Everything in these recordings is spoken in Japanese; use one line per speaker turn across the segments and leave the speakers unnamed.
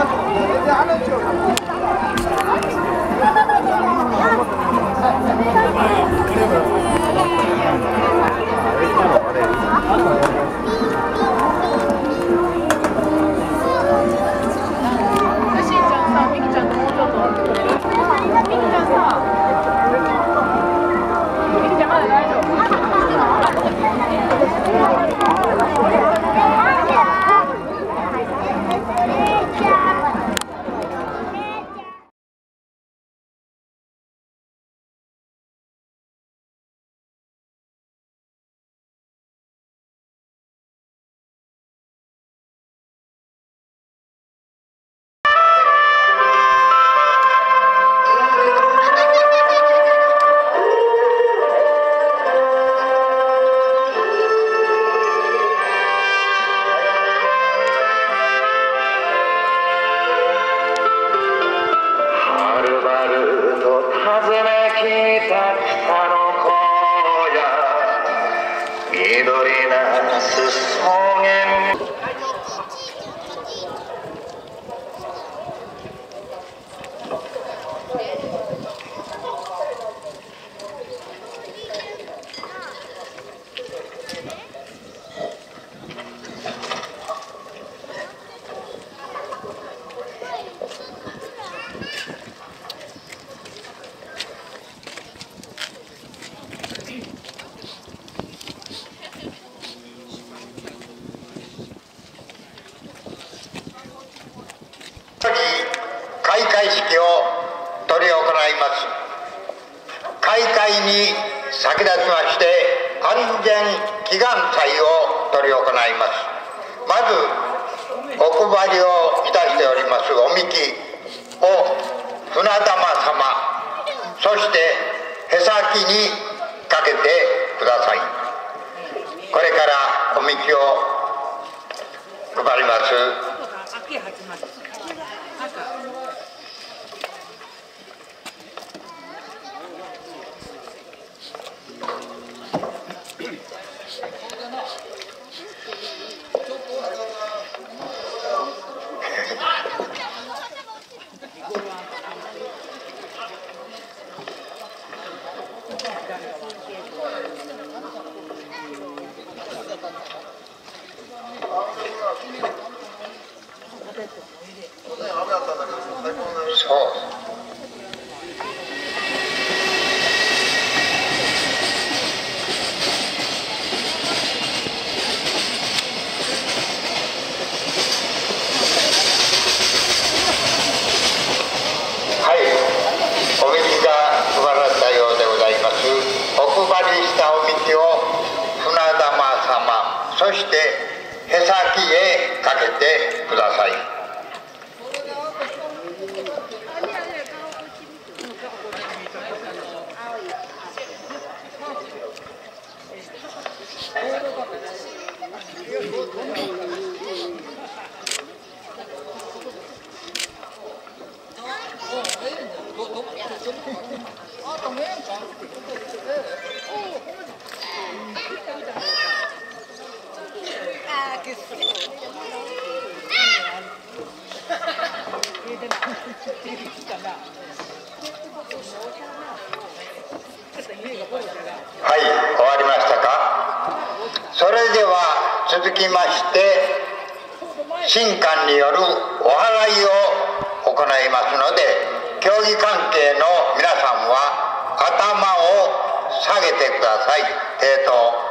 Thank you.
を執り行います。開会に先立ちまして安全祈願祭を執り行います。まずお配りをいたしておりますおみきを船玉様そしてへさきにかけてください。これからおみきを配ります。神官によるお祓いを行いますので競技関係の皆さんは頭を下げてください。えーと。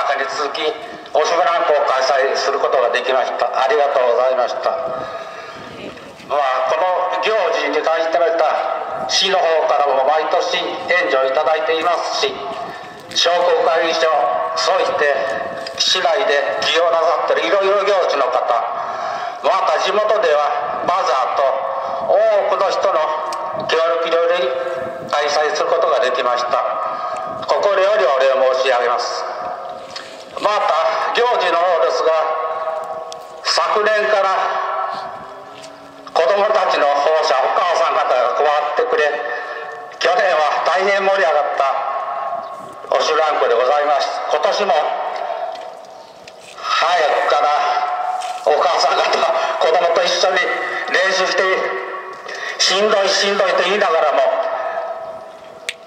坂に続きオシランプを開催することができました。ありがとうございました。まあこの行事に関してまた市の方からも毎年援助いただいていますし商工会議所そして市内で起業なさってるいろいろ行事の方また地元ではバザーと多くの人の協力により開催することができました。心よりお礼を申し上げます。また行事の方ですが昨年から子どもたちの保護者お母さん方が加わってくれ去年は大変盛り上がったおしランクでございます。今年も早くからお母さん方子どもと一緒に練習してしんどいしんどいと言いながらも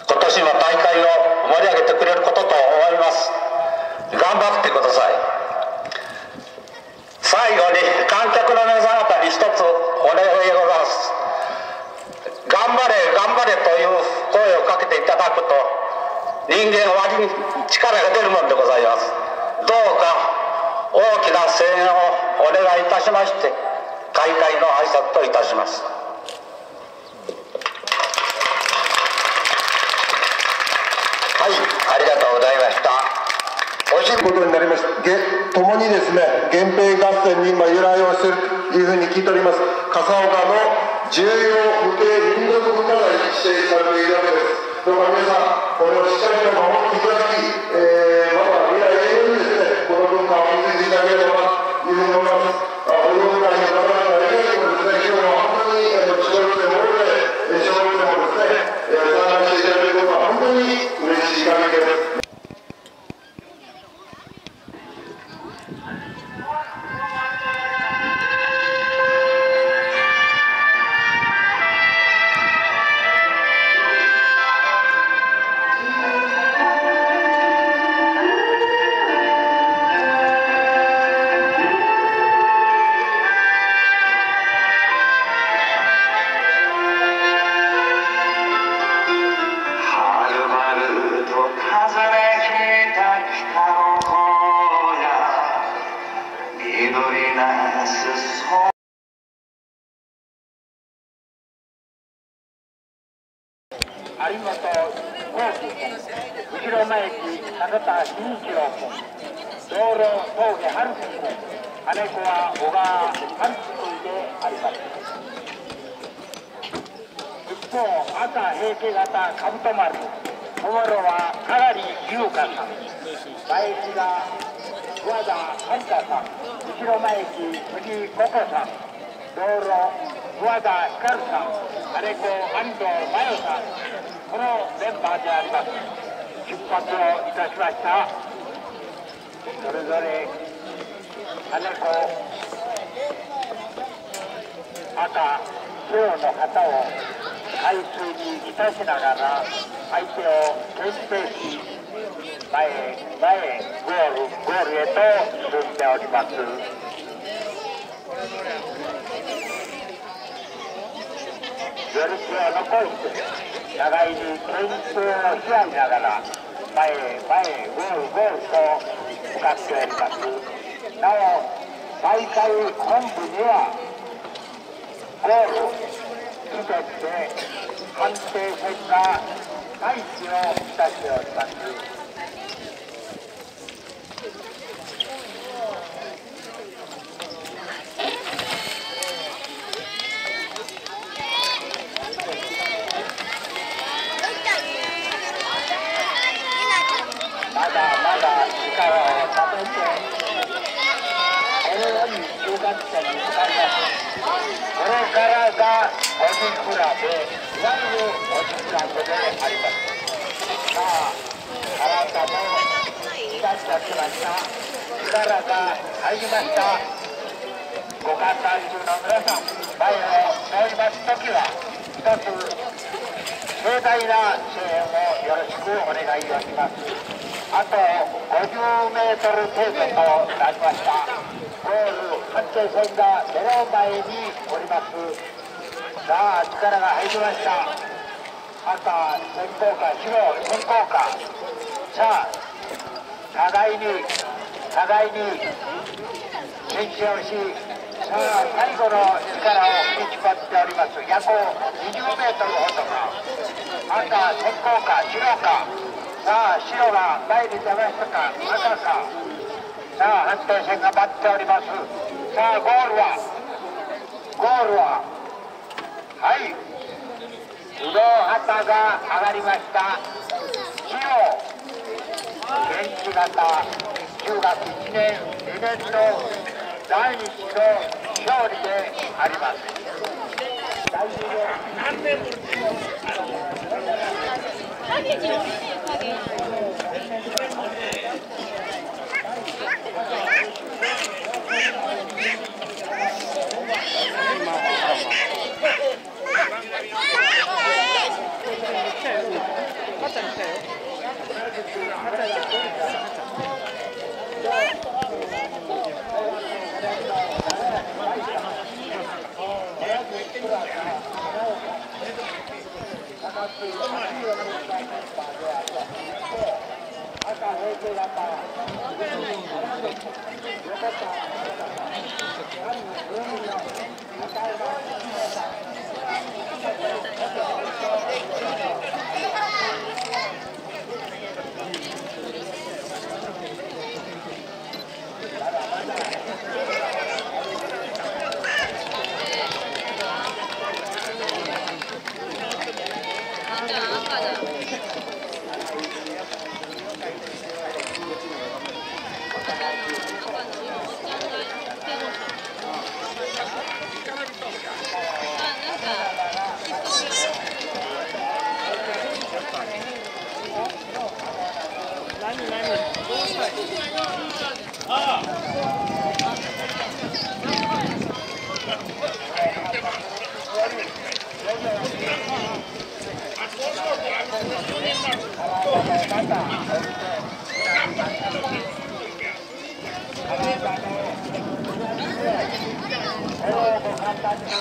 今年も大会を盛り上げてくれることと思います。頑張ってください。最後に観客の皆さん方に一つお願いでいます。頑張れ頑張れという声をかけていただくと人間割に力が出るもんでございます。どうか大きな声援をお願いいたしまして開会の挨拶といたします。
いうことになりまして共にですね源平合戦に今由来をしているというふうに聞いております。笠岡の重要無形民族文化財に指定されているわけです。どうか皆さんこれをしっかり
藤井ココさん道路桑田光さん姉子安藤真代さんこのメンバーであります。出発をいたしました。それぞれ金子赤白の旗を海水に浸しながら相手を牽制し前へ前へゴールゴールへと進んでおります。より気を残して互いに牽制をし合いながら前へ前へゴールゴールと向かっておりますなお大会本部にはゴール時点で判定戦が開始をいたしております。から食べて、これは2週間って2週間だ。これからがおじくらで、いわゆるおじくらべであります。さあ、あなたも2月経ちました。力が入りました。ご家庭中の皆さん、前を通りますときは、一つ、盛大な支援をよろしくお願いいたします。あと50メートル程度となりました。ゴール判定線が目の前におりますさあ力が入りました。赤先行か白先行かさあ互いに互いに牽制をしさあ最後の力を振り絞っております約20メートルほどか赤先行か白かさあ白が前に出ましたか赤か。さあ判定線が待っております。さあゴールはゴールははい。武道旗が上がりました。白現地型中学1年2年の第一の勝利であります。また来たよ。赤り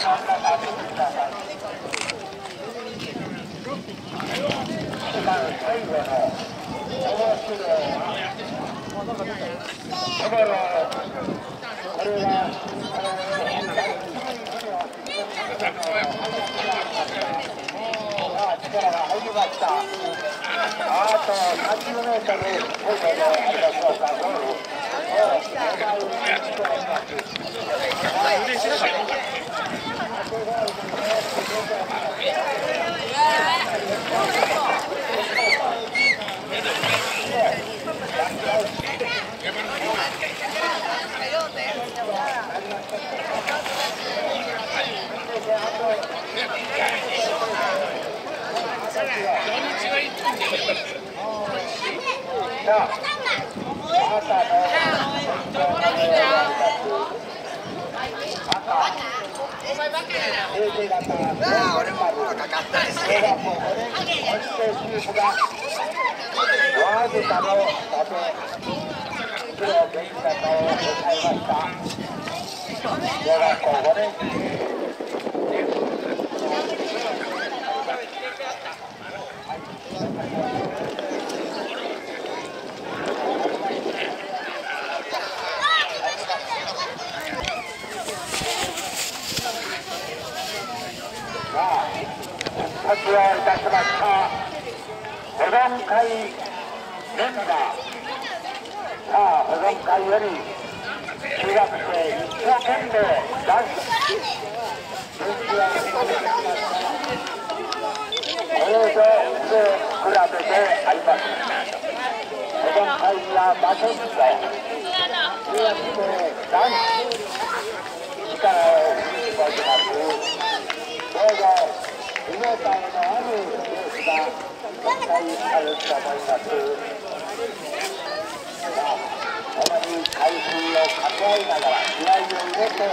わずかの差で黒原坂を抑えました小学校5年生発表いたしました保存会メンバーさあ保存会より中学生一生懸命ダンス練習を進めてきましたこれぞ腕比べであります保存会には負けじと中学生ダンス力を振り絞りますどうぞ見応えのあるレースが今回あると思いますさあ共に海水を掛け合いながら気合を入れて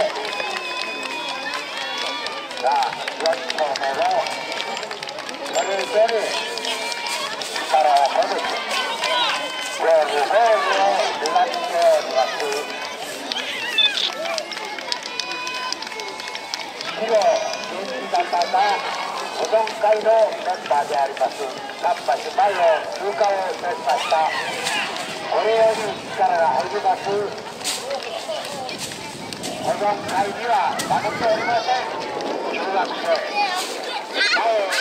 さあ4頭目もそれぞれ力を込めてゴールゴールを目指しております白元気型が保存会のメンバーでありますカッパ市前を通過をいたしましたこれより力が入ります保存会には負けておりません中学生前へ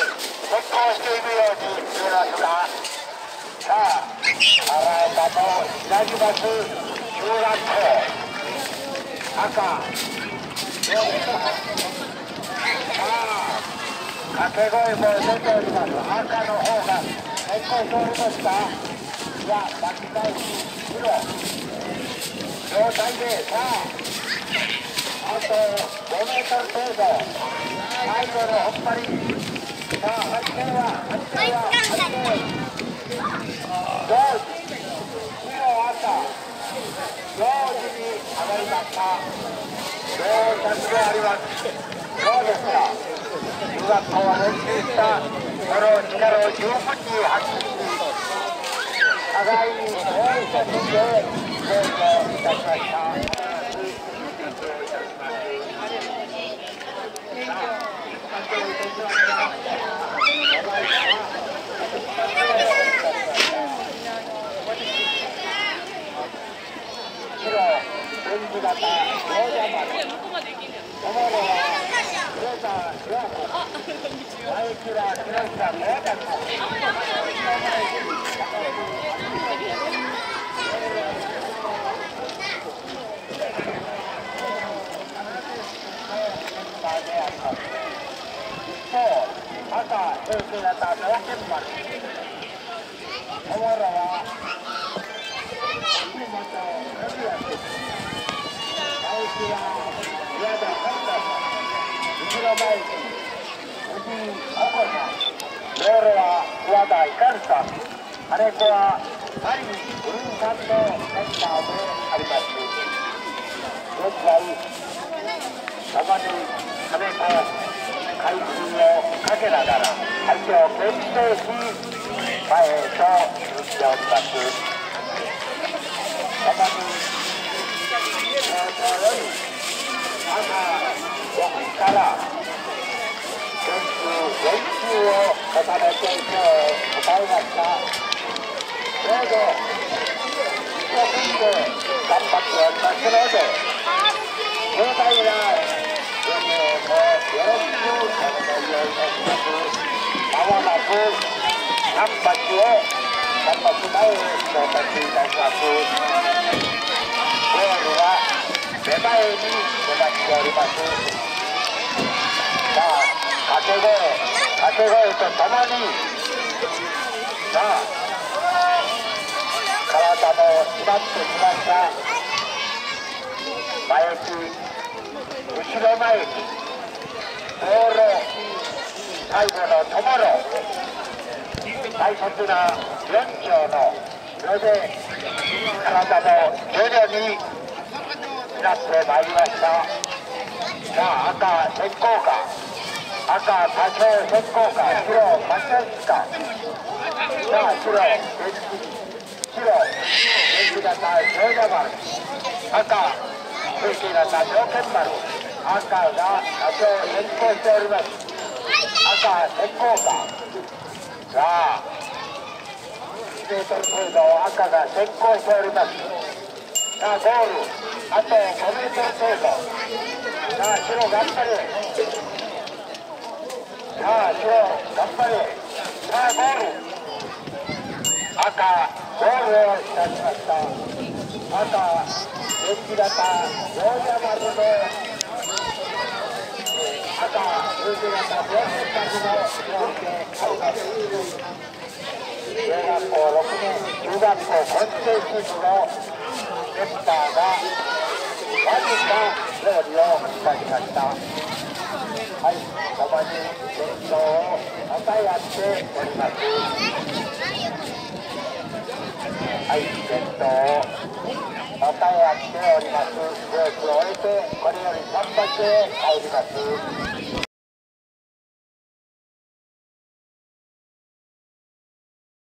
結婚しているように見えますがさあ荒江田の開きます中学校赤掛け声も出ております赤の方が結構しておりますかいや巻き返し白状態でさああと5メートル程度最後のほっぱりさあ8点は8点は8点同時白赤同時に上がりました同着でありますどうですか中学校は練習したその力を十分に発揮し互いに応援者としてゴールをいたしました。白、ベンチ型、ロージャマル、友野はフレーザー、ヨアコ、マイキラ、木下、小田子。一方、赤、平成型、冒険丸。友野は、福本、和也君。マイキラ、宮田寛太さん。後ろ前に藤井ココさん道路は桑田光さん金子はパリブルーサンドセンターであります。現在玉に金子海水をかけながら相手を牽制し前へと進んでおります玉に東京より朝6時から練習練習を重ねて今日へ迎えましたどうぞ一生懸命頑張っておりますので壮大な運営もよろしくお願いいたしますまもなく桟橋を桟橋前へ到達いたしますゴールは出前に出ましておりますけ声掛け声とともにさあ体も締まってきました前行き後ろ前行き道路最後のともろ大切な4丁の色で体も徐々になってまいりましたさあ赤先行か赤多少先行か白マシですかさあ白電気白、電気型上田丸、赤、空気型条件丸、赤が多少変更しております。赤、先行か。さあ、1メートル程度赤が先行しております。さあ、ゴール、あと5メートル程度。さあ、白頑張れ。さあ、白頑張れ。さあ、ゴール。赤、ゴールをいたしました赤電気型ローヤ丸の赤空気型病院宅の病院であります小学校6年中学校混成チームのメンバーがわずか勝利をいたしましたはい共に伝統を支え合っておりますはい、伝統を支え合っております。レースを終えて、これより散髪へ入ります。